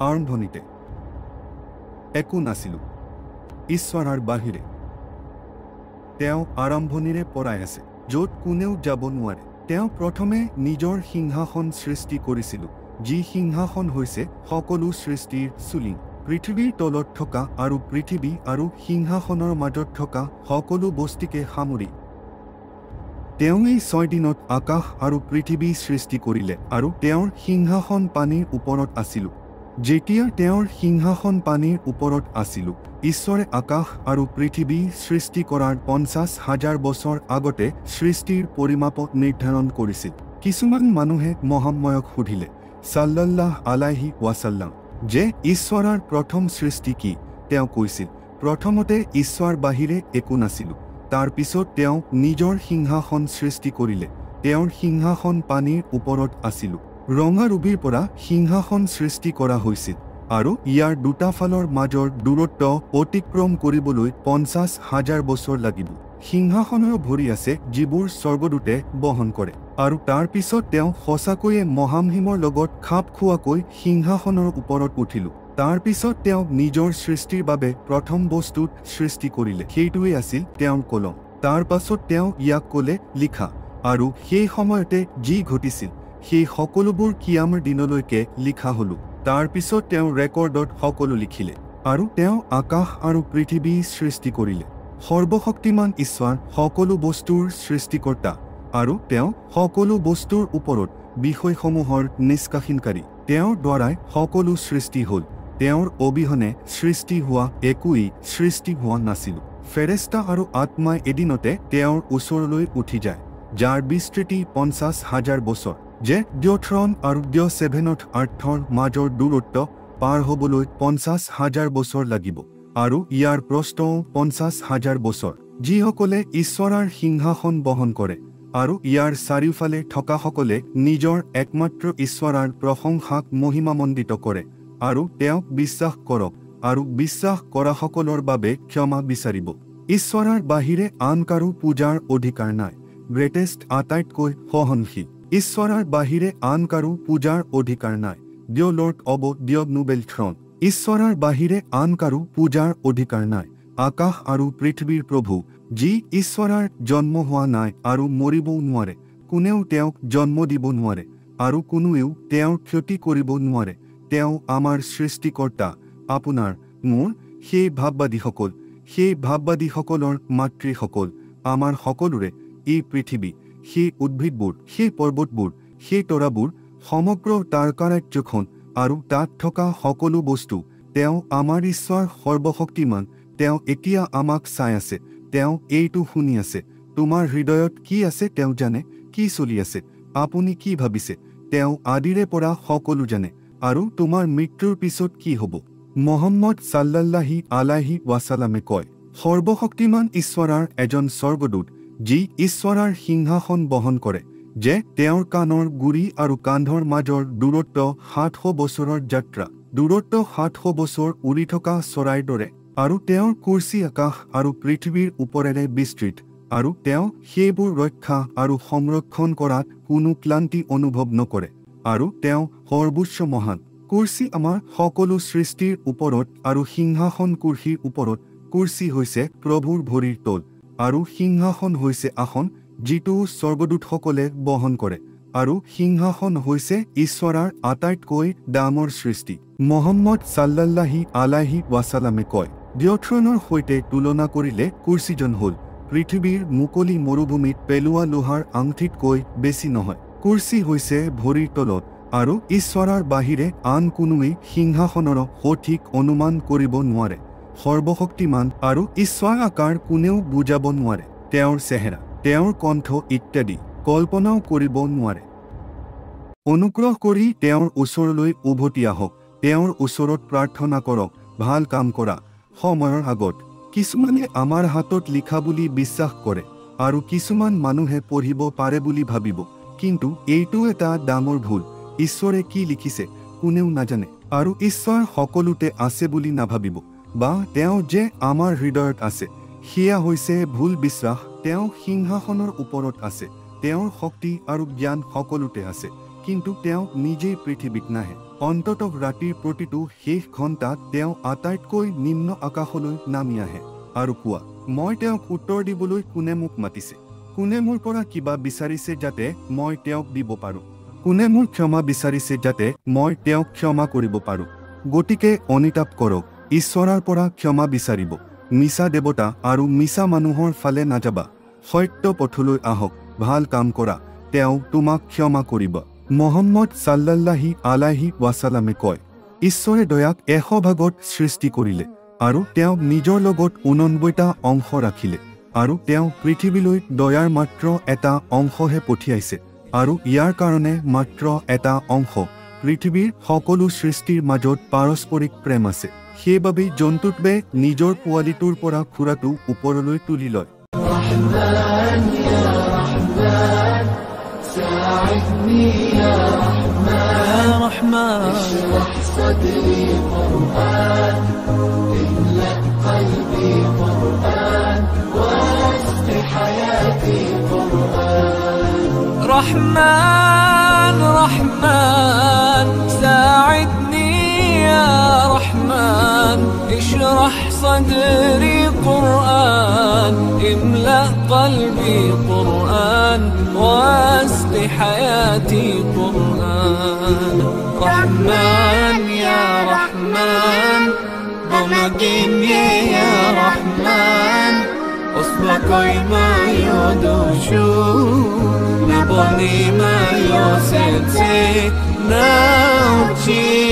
আৰম্ভণিতে একো নাছিলোঁ। ঈশ্বৰৰ বাহিৰে। তেওঁ আৰম্ভণিৰে পৰাই আছে য'ত কোনেও যাব নোৱাৰে। তেওঁ প্ৰথমে নিজৰ সিংহাসন সৃষ্টি কৰিছিল যি সিংহাসন হৈছে সকলো সৃষ্টিৰ চুলিং। পৃথিৱীৰ তলত থকা আৰু পৃথিৱী আৰু সিংহাসনৰ মাজত থকা সকলো বস্তুকে সামৰি। তেওঁ এই ছয়দিনত আকাশ আৰু পৃথিৱী সৃষ্টি কৰিলে আৰু তেওঁৰ সিংহাসন পানীৰ ওপৰত আছিল। যেতিয়া তেওঁৰ সিংহাসন পানীৰ ওপৰত আছিল ঈশ্বৰে আকাশ আৰু পৃথিৱী সৃষ্টি কৰাৰ পঞ্চাছ হাজাৰ বছৰ আগতে সৃষ্টিৰ পৰিমাপ নিৰ্ধাৰণ কৰিছিল। কিছুমান মানুহে মহাম্ময়ক সুধিলে চাল্লাল্লাহ আলাহি ৱাচাল্লাম যে ঈশ্বৰৰ প্ৰথম সৃষ্টি কি? তেওঁ কৈছিল প্ৰথমতে ঈশ্বৰ বাহিৰে একো নাছিল। তাৰ পিছত তেওঁ নিজৰ সিংহাসন সৃষ্টি কৰিলে। তেওঁৰ সিংহাসন পানীৰ ওপৰত আছিল। ৰঙা ৰুবিৰ পৰা সিংহাসন সৃষ্টি কৰা হৈছিল আৰু ইয়াৰ দুটা ফালৰ মাজৰ দূৰত্ব অতিক্ৰম কৰিবলৈ পঞ্চাছ হাজাৰ বছৰ লাগিব। সিংহাসনৰ ভৰি আছে যিবোৰ স্বৰ্গদূতে বহন কৰে আৰু তাৰ পিছত তেওঁ সঁচাকৈয়ে মহামহিমৰ লগত খাপ খোৱাকৈ সিংহাসনৰ ওপৰত উঠিলো। তাৰ পিছত তেওঁ নিজৰ সৃষ্টিৰ বাবে প্ৰথম বস্তুত সৃষ্টি কৰিলে। সেইটোৱেই আছিল তেওঁৰ কলম। তাৰ পাছত তেওঁ ইয়াক ক'লে লিখা আৰু সেই সময়তে যি ঘটিছিল সেই সকলোবোৰ কিয়ামৰ দিনলৈকে লিখা হলো। তাৰ পিছত তেওঁ ৰেকৰ্ডত সকলো লিখিলে। আৰু তেওঁ আকাশ আৰু পৃথিৱী সৃষ্টি কৰিলে। সৰ্বশক্তিমান ঈশ্বৰ সকলো বস্তুৰ সৃষ্টিকৰ্তা। আৰু তেওঁ সকলো বস্তুৰ ওপৰত বিষয়সমূহৰ নিষ্কাশীনকাৰী। তেওঁৰ দ্বাৰাই সকলো সৃষ্টি হ'ল। তেওঁৰ অবিহনে সৃষ্টি হোৱা একোৱেই সৃষ্টি হোৱা নাছিল। ফেৰেষ্টা আৰু আত্মাই এদিনতে তেওঁৰ ওচৰলৈ উঠি যায় যাৰ বিস্তৃতি পঞ্চাছ হাজাৰ বছৰ। যে দ্যথ্ৰন আৰু দ্য ছেভেনত আৰ্থৰ মাজৰ দূৰত্ব পাৰ হ'বলৈ পঞ্চাছ হাজাৰ বছৰ লাগিব আৰু ইয়াৰ প্ৰস্তও পঞ্চাছ হাজাৰ বছৰ। যিসকলে ঈশ্বৰৰ সিংহাসন বহন কৰে আৰু ইয়াৰ চাৰিওফালে থকাসকলে নিজৰ একমাত্ৰ ঈশ্বৰৰ প্ৰশংসাক মহিমামণ্ডিত কৰে আৰু তেওঁক বিশ্বাস কৰক আৰু বিশ্বাস কৰাসকলৰ বাবে ক্ষমা বিচাৰিব। ঈশ্বৰৰ বাহিৰে আন কাৰো পূজাৰ অধিকাৰ নাই গ্ৰেটেষ্ট আটাইতকৈ সহনশীল। ঈশ্বৰৰ বাহিৰে আন কাৰো পূজাৰ অধিকাৰ নাই। The lord of the noble throne ঈশ্বৰৰ বাহিৰে আন কাৰো পূজাৰ অধিকাৰ নাই। আকাশ আৰু পৃথিৱীৰ প্ৰভু যি ঈশ্বৰৰ জন্ম হোৱা নাই আৰু মৰিবও নোৱাৰে কোনেও তেওঁক জন্ম দিব নোৱাৰে আৰু কোনোৱেও তেওঁৰ ক্ষতি কৰিব নোৱাৰে। তেওঁ আমাৰ সৃষ্টিকৰ্তা। আপোনাৰ মোৰ সেই ভাৱবাদীসকল সেই ভাৱবাদীসকলৰ মাতৃসকল। আমাৰ সকলোৰে এই পৃথিৱী। সেই উদ্ভিদবোৰ সেই পৰ্বতবোৰ সেই তৰাবোৰ সমগ্ৰ তাৰকাৰাজ্যখন আৰু তাত থকা সকলো বস্তু তেওঁ আমাৰ ঈশ্বৰ সৰ্বশক্তিমান তেওঁ এতিয়া আমাক চাই আছে তেওঁ এইটো শুনি আছে তোমাৰ হৃদয়ত কি আছে তেওঁ জানে কি চলি আছে আপুনি কি ভাবিছে তেওঁ আদিৰে পৰা সকলো জানে আৰু তোমাৰ মৃত্যুৰ পিছত কি হ'ব? মহম্মদ চাল্লাল্লাহি আলাহি ৱাচালামে কয় সৰ্বশক্তিমান ঈশ্বৰৰ এজন স্বৰ্গদূত যি ঈশ্বৰৰ সিংহাসন বহন কৰে যে তেওঁৰ কাণৰ গুৰি আৰু কান্ধৰ মাজৰ দূৰত্ব সাতশ বছৰৰ যাত্ৰা। দূৰত্ব সাতশ বছৰ উৰি থকা চৰাইৰ দৰে আৰু তেওঁৰ কুৰ্চী আকাশ আৰু পৃথিৱীৰ ওপৰেৰে বিস্তৃত আৰু তেওঁ সেইবোৰ ৰক্ষা আৰু সংৰক্ষণ কৰাত কোনো ক্লান্তি অনুভৱ নকৰে আৰু তেওঁ সৰ্বোচ্চ মহান। কুৰ্চী আমাৰ সকলো সৃষ্টিৰ ওপৰত আৰু সিংহাসন কুৰ্চীৰ ওপৰত। কুৰ্চী হৈছে প্ৰভুৰ ভৰিৰ তল। আৰু সিংহাসন হৈছে আসন যিটো স্বৰ্গদূতসকলে বহন কৰে আৰু সিংহাসন হৈছে ঈশ্বৰৰ আটাইতকৈ ডাঙৰ সৃষ্টি। মহম্মদ চাল্লাল্লাহি আলাহি ৱাচালামে কয় ব্যথ্ৰণৰ সৈতে তুলনা কৰিলে কুৰ্চীজন হ'ল। পৃথিৱীৰ মুকলি মৰুভূমিত পেলোৱা লোহাৰ আংঠিতকৈ বেছি নহয়। কুৰ্চী হৈছে ভৰিৰ তলত আৰু ঈশ্বৰৰ বাহিৰে আন কোনোৱেই সিংহাসনৰ সঠিক অনুমান কৰিব নোৱাৰে। সৰ্বশক্তিমান আৰু ঈশ্বৰ আকাৰ কোনেও বুজাব নোৱাৰে। তেওঁৰ চেহেৰা তেওঁৰ কণ্ঠ ইত্যাদি কল্পনাও কৰিব নোৱাৰে। অনুগ্ৰহ কৰি তেওঁৰ ওচৰলৈ উভতি আহক। তেওঁৰ ওচৰত প্ৰাৰ্থনা কৰক ভাল কাম কৰা। সময়ৰ আগত কিছুমানে আমাৰ হাতত লিখা বুলি বিশ্বাস কৰে আৰু কিছুমান মানুহে পঢ়িব পাৰে বুলি ভাবিব। কিন্তু এইটো এটা ডাঙৰ ভুল। ঈশ্বৰে কি লিখিছে কোনেও নাজানে আৰু ঈশ্বৰ সকলোতে আছে বুলি নাভাবিব। বা তেওঁ যে আমাৰ হৃদয়ত আছে সেয়া হৈছে ভুল বিশ্বাস। তেওঁ সিংহাসনৰ ওপৰত আছে তেওঁৰ শক্তি আৰু জ্ঞান সকলোতে আছে কিন্তু তেওঁ নিজেই পৃথিৱীত নাহে। অন্ততঃ ৰাতিৰ প্ৰতিটো শেষ ঘণ্টাত তেওঁ আটাইতকৈ নিম্ন আকাশলৈ নামি আহে। আৰু কোৱা মই তেওঁক উত্তৰ দিবলৈ কোনে মোক মাতিছে? কোনে মোৰ পৰা কিবা বিচাৰিছে যাতে মই তেওঁক দিব পাৰোঁ? কোনে মোৰ ক্ষমা বিচাৰিছে যাতে মই তেওঁক ক্ষমা কৰিব পাৰোঁ? গতিকে অনিতাপ কৰক। ঈশ্বৰৰ পৰা ক্ষমা বিচাৰিব। মিছা দেৱতা আৰু মিছা মানুহৰ ফালে নাযাবা। সত্য পথলৈ আহক ভাল কাম কৰা তেওঁ তোমাক ক্ষমা কৰিব। মহম্মদ চাল্লাল্লাহি আলাহি ৱাচালামে কয় ঈশ্বৰে দয়াক এশ ভাগত সৃষ্টি কৰিলে আৰু তেওঁ নিজৰ লগত ঊননব্বৈটা অংশ ৰাখিলে আৰু তেওঁ পৃথিৱীলৈ দয়াৰ মাত্ৰ এটা অংশহে পঠিয়াইছে আৰু ইয়াৰ কাৰণে মাত্ৰ এটা অংশ। পৃথিৱীৰ সকলো সৃষ্টিৰ মাজত পাৰস্পৰিক প্ৰেম আছে। সেইবাবে জন্তুটোৱে নিজৰ পোৱালিটোৰ পৰা খুৰাটো ওপৰলৈ তুলি লয় يا رحمن رحمن رحمن ساعدني يا رحمن اشرح صدري قرآن املأ قلبي قرآن واسق حياتي قرآن. رحمن يا رحمن بمجيني يا رحمن أصبحي ما يدوشو نبني ما يوسيتي ناوتي